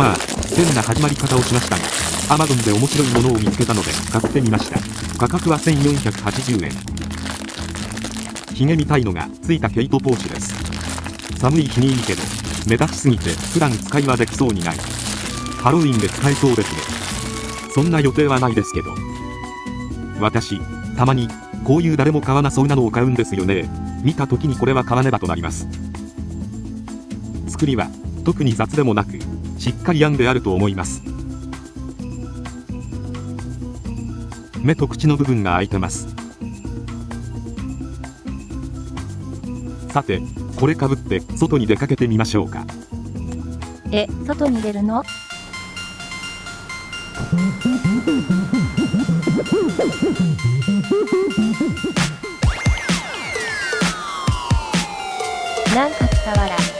まあ変な始まり方をしましたが Amazon で面白いものを見つけたので買ってみました。価格は1480円。ヒゲみたいのがついた毛糸ポーチです。寒い日にいいけど目立ちすぎて普段使いはできそうにない。ハロウィンで使えそうですね。そんな予定はないですけど。私たまにこういう誰も買わなそうなのを買うんですよね。見た時にこれは買わねばとなります。作りは特に雑でもなくしっかり編んであると思います。目と口の部分が開いてます。さてこれかぶって外に出かけてみましょうか。え、外に出るの？なんか伝わらん。